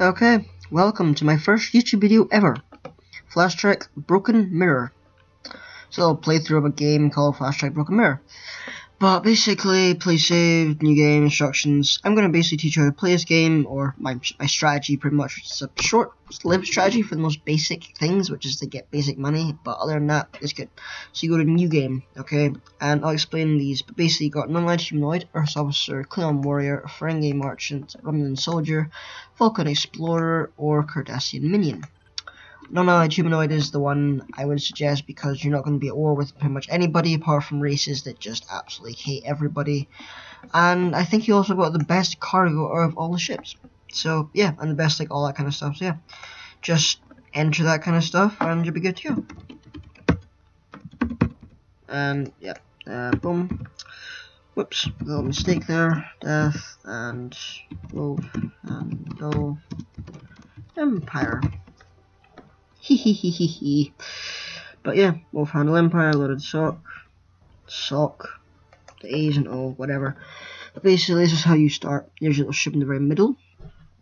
Okay, welcome to my first YouTube video ever. Flash Trek Broken Mirror. So I'll play through of a game called Flash Broken Mirror. But basically, play save, new game, instructions. I'm going to basically teach you how to play this game, or my, my strategy pretty much. It's a short lived strategy for the most basic things, which is to get basic money, but other than that, it's good. So you go to new game, okay, and I'll explain these. But basically, you got non-allied humanoid, Earth Officer, Klingon Warrior, Ferengi Merchant, Romulan Soldier, Vulcan Explorer, or Cardassian Minion. Non-allied humanoid is the one I would suggest because you're not going to be at war with pretty much anybody apart from races that just absolutely hate everybody. And I think you also got the best cargo of all the ships. So yeah, and the best like all that kind of stuff. So yeah, just enter that kind of stuff and you'll be good to go. And yeah, uh, boom. Whoops, little mistake there. Death and Wolf and Go Empire. But yeah, Wolf Handle Empire, loaded sock, sock, the A's and O, whatever. But basically, this is how you start. There's your little ship in the very middle.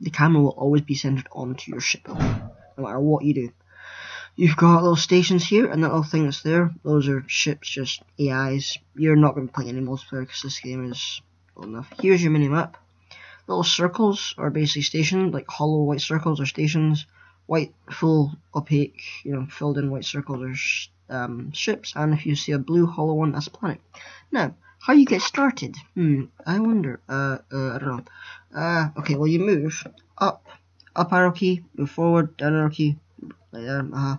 The camera will always be centered onto your ship, no matter what you do. You've got little stations here, and that little thing that's there, those are ships, just AIs. You're not going to play any multiplayer because this game is well enough. Here's your mini map. Little circles are basically stations, like hollow white circles are stations white full opaque, you know, filled in white circles are sh um, ships, and if you see a blue hollow one, that's a planet. Now, how you get started? Hmm, I wonder. Uh, uh, I don't know. Uh, okay, well you move up, up arrow key, move forward, down arrow key, that. Uh,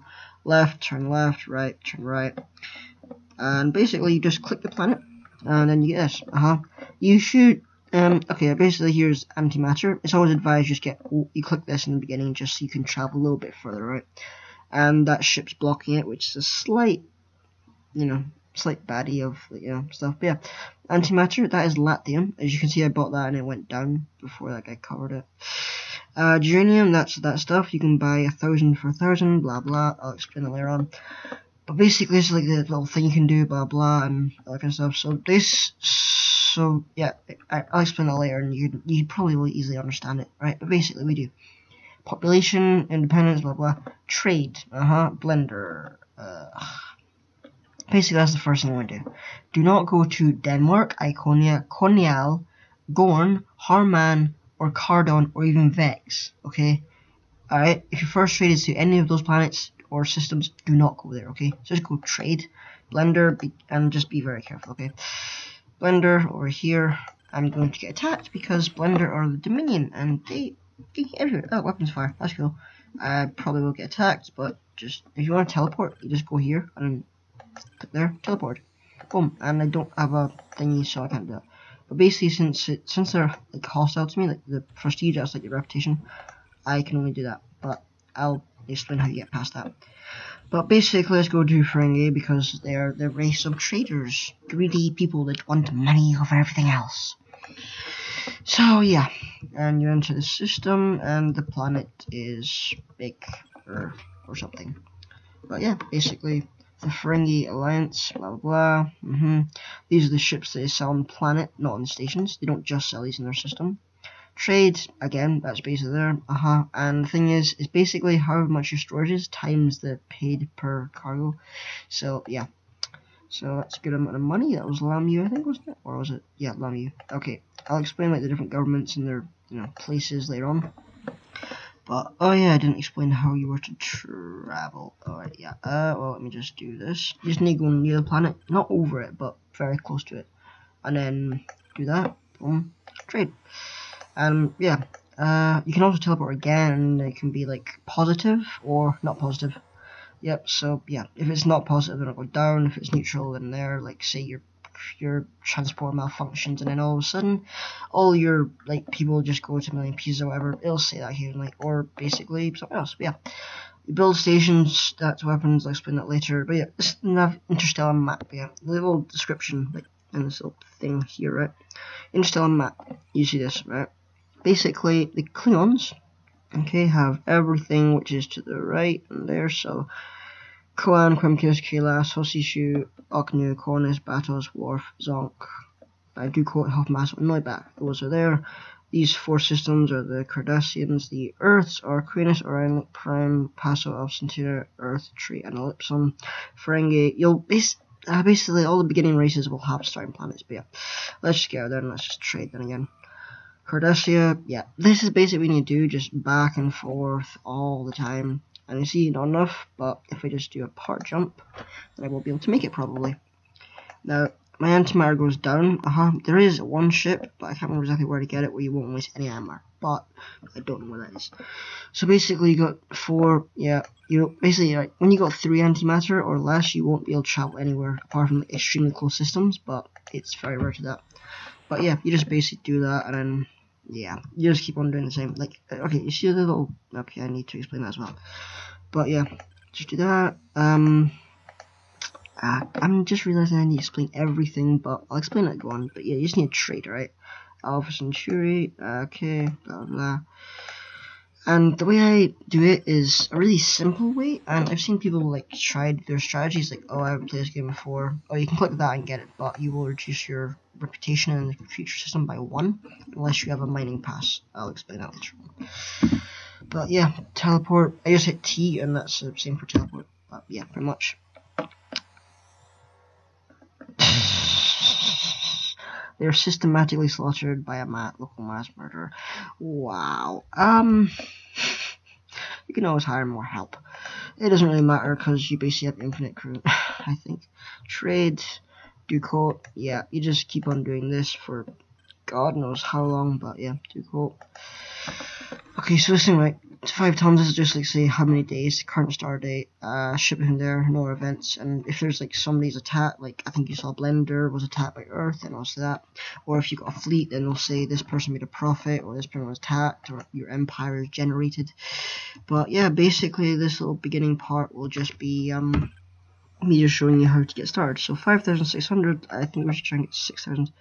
left, turn left, right, turn right, and basically you just click the planet, and then you get this. Uh huh. You shoot um, okay, basically here's antimatter. It's always advised just get you click this in the beginning just so you can travel a little bit further, right? And that ship's blocking it, which is a slight, you know, slight baddie of you know stuff. But yeah, antimatter that is dilithium. As you can see, I bought that and it went down before that guy covered it. Uh, uranium, that's that stuff. You can buy a thousand for a thousand. Blah blah. I'll explain it later on. But basically, it's like the little thing you can do. Blah blah and all that kind of stuff. So this so yeah, I, will explain that later, and you you probably will easily understand it, right? But basically, we do population, independence, blah blah, trade, uh huh, blender. Uh, basically, that's the first thing we do. Do not go to Denmark, Iconia, Conial, Gorn, Harman, or Cardon, or even Vex. Okay, all right. If you first traded to any of those planets or systems, do not go there. Okay, just go trade, blender, be, and just be very careful. Okay. Blender over here, I'm going to get attacked because Blender are the Dominion and they, everywhere. Oh, weapons fire, that's cool. I probably will get attacked, but just if you want to teleport, you just go here and click there, teleport. Boom, and I don't have a thingy, so I can't do that. But basically, since it, since they're like hostile to me, like the prestige, that's like the reputation, I can only do that. But I'll explain how you get past that. But basically, let's go to Ferengi because they're the race of traders, greedy people that want money over everything else. So yeah, and you enter the system, and the planet is big or or something. But yeah, basically the Ferengi Alliance, blah blah blah. Mm -hmm. These are the ships they sell on the planet, not on the stations. They don't just sell these in their system. Trade, again, that's basically there. Uh-huh. And the thing is, it's basically how much your storage is times the paid per cargo. So, yeah. So that's a good amount of money. That was LAMU, I think, wasn't it? Or was it? Yeah, LAMU. Okay. I'll explain like the different governments and their you know places later on. But oh yeah, I didn't explain how you were to travel. Alright, yeah. Uh well let me just do this. You just need to go near the planet. Not over it, but very close to it. And then do that. Boom. Trade. Um, yeah, uh, you can also teleport again, it can be like positive or not positive. Yep, so yeah, if it's not positive, then it'll go down. If it's neutral, then there, like say your your transport malfunctions, and then all of a sudden, all your like people just go to million pieces or whatever. It'll say that here, like or basically something else. But yeah, you build stations, that's weapons. I'll explain that later. But yeah, this is an interstellar map. Yeah, little description like in this little thing here, right? Interstellar map. You see this, right? Basically the Klingons, okay, have everything which is to the right and there, so Koan, Quemkis, Kalas, Hosishu, Oknu, Cornus, Batos, Worf, Zonk, I do quote Hofmass and Neuback. Those are there. These four systems are the Cardassians, the Earths are Queenus, Orion, Prime, Paso, Alcantara, Earth, Tree, and Ellipson. Ferengi, you'll base, uh, basically all the beginning races will have starting planets, but yeah. Let's just get out there and let's just trade then again. Cardassia, yeah, this is basically what you do, just back and forth all the time. And you see, not enough, but if I just do a part jump, then I will be able to make it probably. Now, my antimatter goes down. Uh huh. There is one ship, but I can't remember exactly where to get it where you won't waste any ammo. But I don't know where that is. So basically, you got four. Yeah, you basically, like, when you got three antimatter or less, you won't be able to travel anywhere apart from extremely close systems. But it's very rare to that. But yeah, you just basically do that, and then yeah, you just keep on doing the same. Like, uh, okay, you see the little. Okay, I need to explain that as well. But yeah, just do that. Um. Uh, I'm just realizing I need to explain everything, but I'll explain it go on. But yeah, you just need a trade, right? Alpha Centauri, okay, blah blah. And the way I do it is a really simple way, and I've seen people like tried their strategies, like, oh, I haven't played this game before. Oh, you can click that and get it, but you will reduce your reputation in the future system by one, unless you have a mining pass. I'll explain that later. But yeah, teleport. I just hit T, and that's the same for teleport. But yeah, pretty much. They are systematically slaughtered by a local mass murderer. Wow. Um, you can always hire more help. It doesn't really matter because you basically have infinite crew. I think. Trade, Ducote. Yeah, you just keep on doing this for God knows how long, but yeah, Ducote. Okay, so this listen, right five times is just like say how many days, current star date, uh, shipping there, no events, and if there's like somebody's attacked, like I think you saw Blender was attacked by Earth, and also that, or if you got a fleet, then they'll say this person made a profit, or this person was attacked, or your empire is generated. But yeah, basically this little beginning part will just be um me just showing you how to get started. So five thousand six hundred, I think we should try and get six thousand.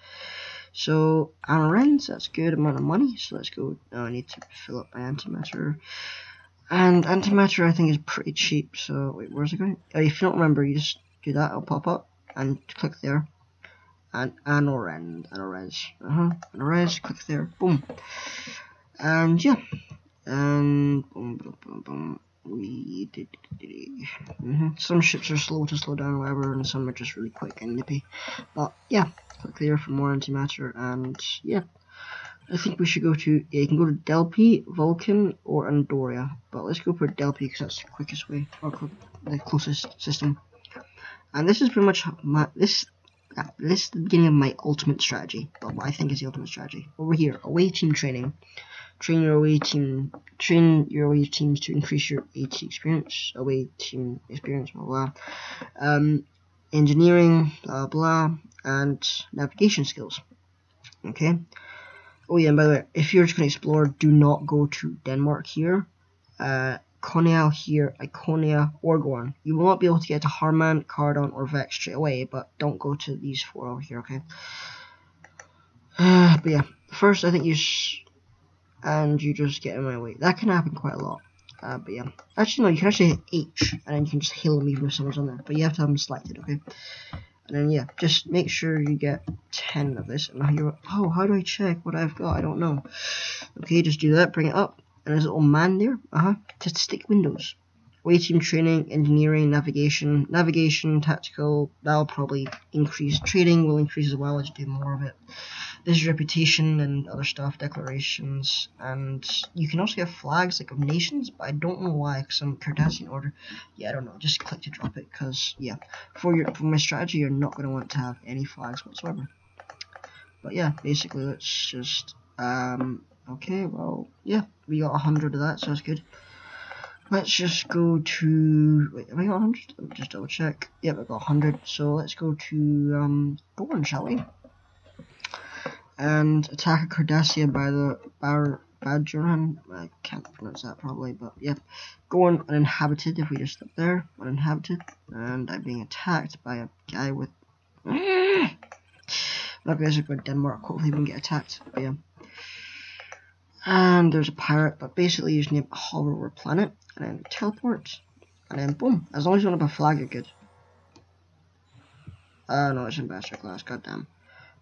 So Anorens, that's a good amount of money. So let's go. Oh, I need to fill up my antimatter. And antimatter I think is pretty cheap. So wait, where's it going? Oh, if you don't remember, you just do that. It'll pop up and click there. And Anorend, Anorez, uh huh, Anorez. Click there. Boom. And yeah. And boom, boom, boom, boom. We did. Mm-hmm. Some ships are slow to slow down, whatever, and some are just really quick and nippy. But yeah, click there for more antimatter, and yeah. I think we should go to, yeah, you can go to Delphi, Vulcan, or Andoria. But let's go for Delphi because that's the quickest way, or the closest system. And this is pretty much my, this, uh, this is the beginning of my ultimate strategy. But what I think is the ultimate strategy. Over here, away team training train your away team train your away teams to increase your AT experience, away team experience, blah blah. Um, engineering, blah blah, and navigation skills. Okay. Oh yeah, and by the way, if you're just gonna explore, do not go to Denmark here. Uh, here, Iconia, or Gorn. You will not be able to get to Harman, Cardon, or Vex straight away, but don't go to these four over here, okay? Uh, but yeah, first I think you and you just get in my way. That can happen quite a lot. Uh, but yeah. Actually, no, you can actually hit H, and then you can just heal them even if someone's on there. But you have to have them selected, okay? And then, yeah, just make sure you get 10 of this. And now you're, oh, how do I check what I've got? I don't know. Okay, just do that, bring it up. And there's a little man there. Uh-huh. Stick windows. Way team training, engineering, navigation. Navigation, tactical, that'll probably increase. Trading will increase as well as you do more of it there's reputation and other stuff, declarations, and you can also get flags like of nations, but I don't know why, because I'm Cardassian order. Yeah, I don't know. Just click to drop it, because yeah, for your for my strategy, you're not gonna want to have any flags whatsoever. But yeah, basically, let's just um. Okay, well, yeah, we got a hundred of that, so that's good. Let's just go to wait, have I got 100? Let me just double check. Yep, I got 100. So let's go to um, go on, shall we? And attack a Cardassia by the Bar Badgeran. I can't pronounce that probably, but yeah. Go on uninhabited if we just stop there. Uninhabited. And I'm being attacked by a guy with. That guy's go Denmark. Hopefully, we can get attacked. But yeah. And there's a pirate, but basically, you just need to hover over planet and then teleport. And then boom. As long as you don't have a flag, you're good. Uh, no, it's ambassador class. Goddamn.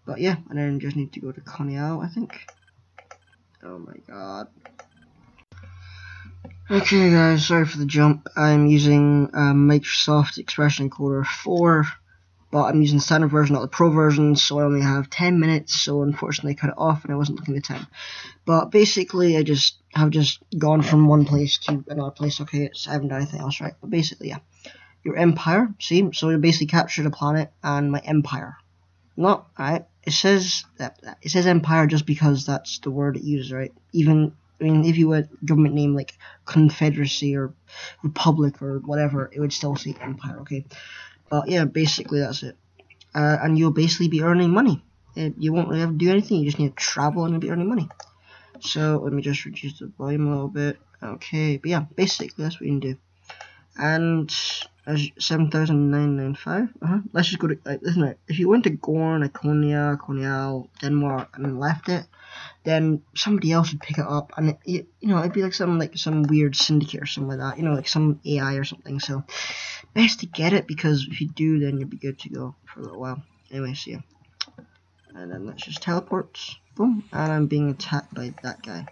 But yeah, and then just need to go to Conial, I think. Oh my god. Okay guys, sorry for the jump. I'm using um, Microsoft Expression Encoder 4, but I'm using the standard version, not the pro version, so I only have 10 minutes, so unfortunately I cut it off and I wasn't looking at time. But basically I just have just gone from one place to another place, okay, it's, I haven't done anything else, right? But basically, yeah. Your empire, see? So you basically captured a planet and my empire. No, right? It says that it says empire just because that's the word it uses, right? Even I mean, if you had government name like Confederacy or Republic or whatever, it would still say Empire, okay? But yeah, basically that's it. Uh, and you'll basically be earning money. It, you won't really have to do anything, you just need to travel and you'll be earning money. So let me just reduce the volume a little bit. Okay, but yeah, basically that's what you can do. And as 7,995. Uh-huh. Let's just go to, like, listen, it. if you went to Gorn, Iconia, Cornell, Denmark, and left it, then somebody else would pick it up, and it, you, you know, it'd be like some like some weird syndicate or something like that, you know, like some AI or something. So, best to get it because if you do, then you'll be good to go for a little while. Anyway, see ya. And then let's just teleport. Boom, and I'm being attacked by that guy.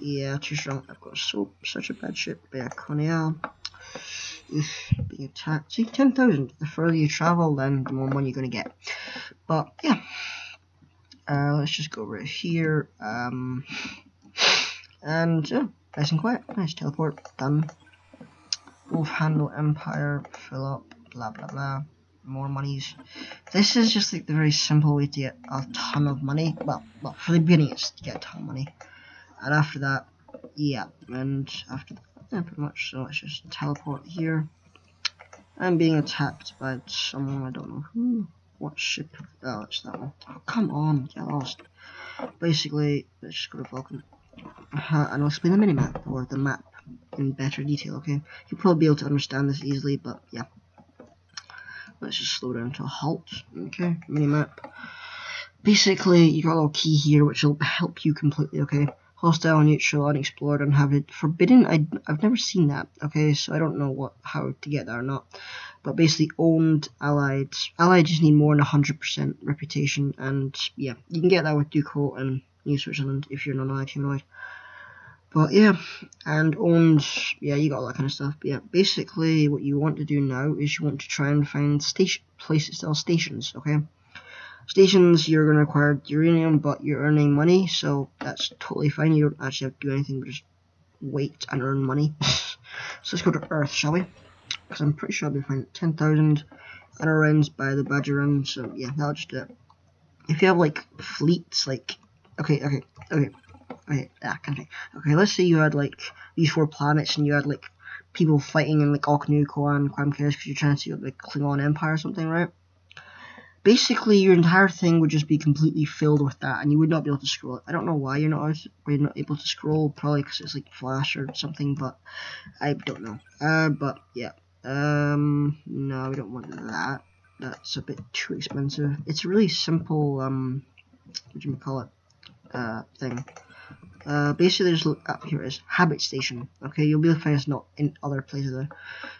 Yeah, too strong. I've got such a bad ship. But yeah, Cornell. being attacked. See, 10,000. The further you travel, then the more money you're going to get. But, yeah. Uh, let's just go right here. Um, and, yeah, nice and quiet. Nice teleport. Done. Wolf Handle Empire. Fill up. Blah, blah, blah. More monies. This is just like the very simple way to get a ton of money. Well, well, for the beginning, it's to get a ton of money and after that, yeah, and after that, yeah, pretty much. So let's just teleport here. I'm being attacked by someone I don't know who. What ship? Oh, it's that one. Oh, come on, get lost. Basically, let's just go to Vulcan. Uh -huh, and I'll explain the minimap or the map in better detail. Okay, you'll probably be able to understand this easily, but yeah. Let's just slow down to a halt. Okay, minimap. Basically, you got a little key here which will help you completely. Okay hostile, neutral, unexplored, uninhabited, forbidden. I, I've never seen that. Okay, so I don't know what how to get that or not. But basically, owned, allied. Allied just need more than 100% reputation, and yeah, you can get that with Duco and New Switzerland if you're non-allied humanoid. But yeah, and owned, yeah, you got all that kind of stuff. But yeah, basically, what you want to do now is you want to try and find station places, still stations. Okay Stations, you're going to acquire uranium, but you're earning money, so that's totally fine. You don't actually have to do anything but just wait and earn money. so let's go to Earth, shall we? Because I'm pretty sure I'll be fine. 10,000 rounds by the Badger Run, so yeah, that'll just do it. If you have like fleets, like, okay, okay, okay, okay, of thing. Okay, let's say you had like these four planets and you had like people fighting in like Oknuko and Quam because you're trying to see like Klingon Empire or something, right? Basically your entire thing would just be completely filled with that and you would not be able to scroll it. I don't know why you're not, you're not able to scroll, probably because it's like Flash or something, but I don't know. Uh, but yeah, um, no, we don't want that. That's a bit too expensive. It's a really simple, um, what do you call it, uh, thing. Uh, basically, just look up here is habit station. Okay, you'll be able to find it's not in other places.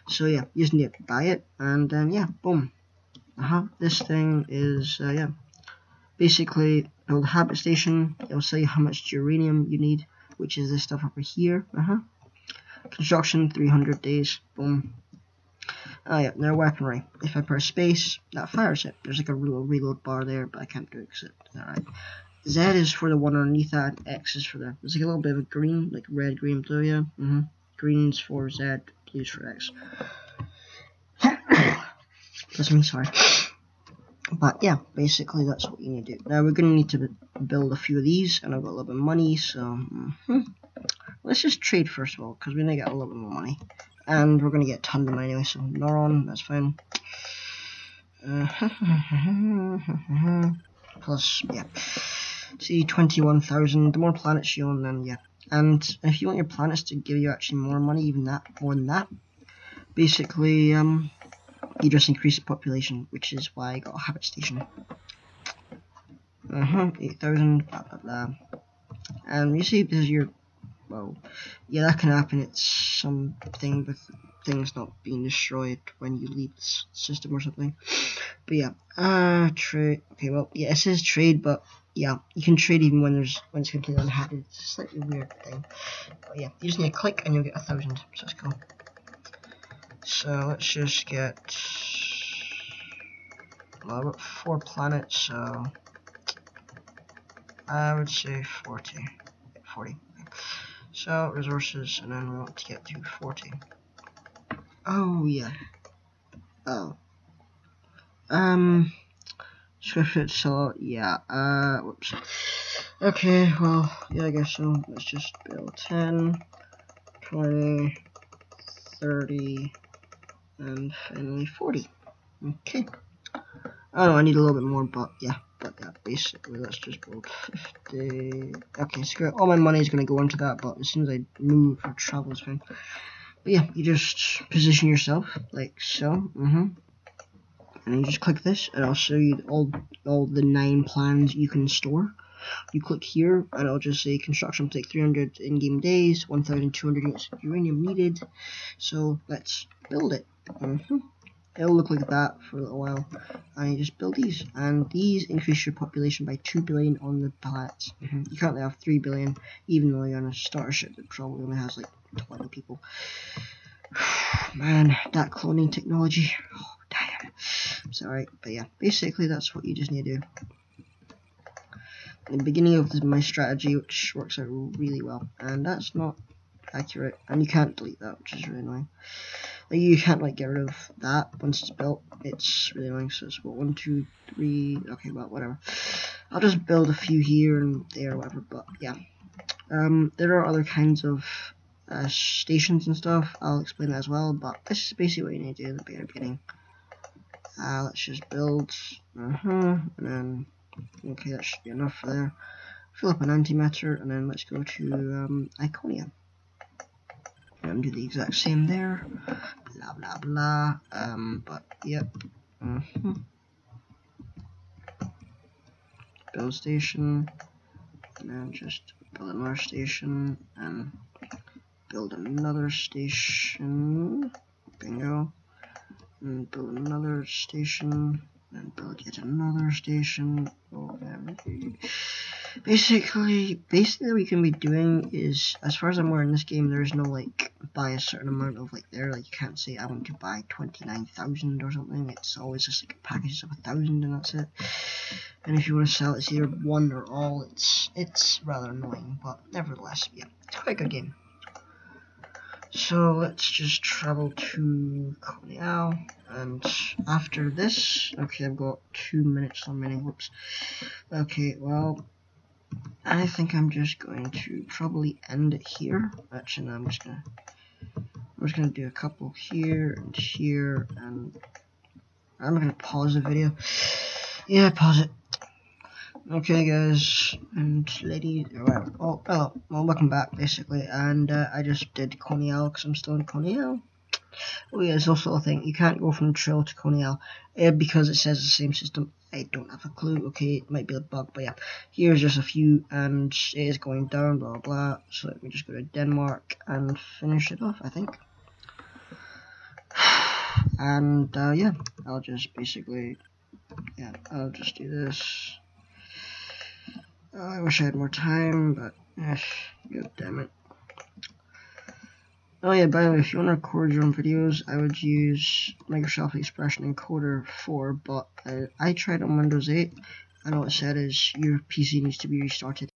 So yeah, you just need to buy it, and then yeah, boom, uh-huh. This thing is, uh, yeah, basically build a habit station. It'll say how much uranium you need, which is this stuff over here. Uh-huh. Construction, 300 days. Boom. Oh yeah, now weaponry. If I press space, that fires it. There's like a little reload bar there, but I can't do it because it, alright. Z is for the one underneath that, X is for the, there's like a little bit of a green, like red, green, blue, yeah. Mm -hmm. Green's for Z, blue's for X. That's me, sorry. But yeah, basically that's what you need to do. Now we're going to need to build a few of these, and I've got a little bit of money, so mm -hmm. let's just trade first of all, because we're going to get a little bit more money. And we're going to get tons of money anyway, so Neuron, that's fine. Uh, plus, yeah. See, 21,000. The more planets you own, then yeah. And if you want your planets to give you actually more money, even that, more than that, basically, um, you just increase the population, which is why I got a habit station. Uh huh, 8,000, blah blah blah. And you see, this is your. Well, yeah, that can happen. It's something with things not being destroyed when you leave the system or something. But yeah, uh, trade. Okay, well, yeah, it says trade, but yeah, you can trade even when there's when it's completely uninhabited. It's a slightly weird thing, but yeah, you just need a click and you'll get a thousand. So let's go. So let's just get. Well, four planets, so I would say 40. 40. So resources, and then we want to get to 40. Oh yeah. Oh. Um. So yeah. Uh. Whoops. Okay. Well. Yeah. I guess so. Let's just build 10, 20, 30, and finally 40. Okay. Oh I need a little bit more, but yeah. But yeah, basically, let's just build 50. Okay, screw it. All my money is going to go into that, but as soon as I move for travel, it's fine. But yeah, you just position yourself like so. Mm-hmm. And you just click this, and I'll show you all all the nine plans you can store. You click here, and it'll just say construction will take 300 in-game days, 1,200 units of uranium needed. So let's build it. Mm -hmm it'll look like that for a little while. And you just build these. And these increase your population by 2 billion on the planets mm -hmm. you currently have 3 billion even though you're on a starter ship that probably only has like 20 people. Man that cloning technology. Oh damn. I'm sorry but yeah basically that's what you just need to do. In the beginning of my strategy which works out really well. And that's not accurate. And you can't delete that which is really annoying like, you can't like get rid of that once it's built. It's really annoying. So it's what one, two, three. Okay, well, whatever. I'll just build a few here and there, whatever. But yeah, um, there are other kinds of uh, stations and stuff. I'll explain that as well. But this is basically what you need to do in the very beginning. Uh, let's just build. Uh huh. And then okay, that should be enough there. Fill up an antimatter, and then let's go to um, And do the exact same there. Blah blah blah. Um but yep. Mm -hmm. build station. And then just build another station and build another station. Bingo. And build another station and build yet another station. Oh, okay basically basically what we can be doing is as far as I'm aware in this game there's no like buy a certain amount of like there like you can't say I want to buy 29,000 or something. It's always just like a package of a thousand and that's it. And if you want to sell it's either one or all it's it's rather annoying but nevertheless yeah it's quite a good game. So let's just travel to Cornell and after this okay I've got two minutes remaining whoops. Okay well I think I'm just going to probably end it here. Actually, no, I'm just gonna I'm just gonna do a couple here and here, and I'm gonna pause the video. Yeah, pause it. Okay, guys and ladies, well, oh, hello, well, welcome back, basically, and uh, I just did Coney because I'm still in Coney Oh yeah, there's also a thing, you can't go from Trill to Coney uh, because it says the same system I don't have a clue. Okay, it might be a bug, but yeah. Here's just a few, and it is going down, blah, blah. So let me just go to Denmark and finish it off, I think. And, uh, yeah, I'll just basically, yeah, I'll just do this. I wish I had more time, but, eh, god damn it. Oh yeah, by the way, if you want to record your own videos, I would use Microsoft Expression Encoder 4, but uh, I tried on Windows 8, and all it said is your PC needs to be restarted.